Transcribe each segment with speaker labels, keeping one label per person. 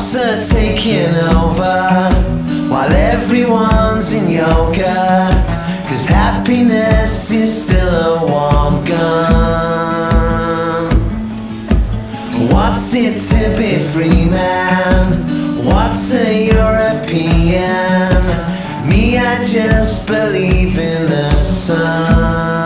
Speaker 1: cops are taking over While everyone's in yoga Cause happiness is still a warm gun What's it to be free man? What's a European? Me I just believe in the sun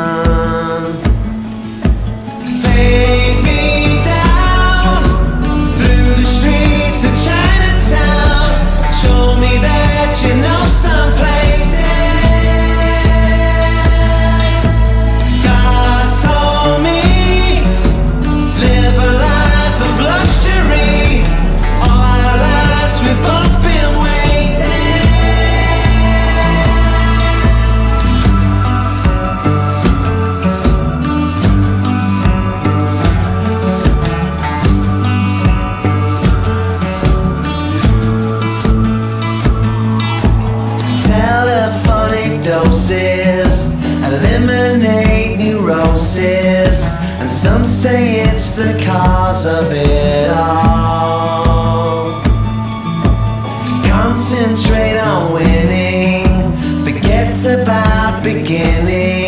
Speaker 1: Some say it's the cause of it all. Concentrate on winning. Forgets about beginning.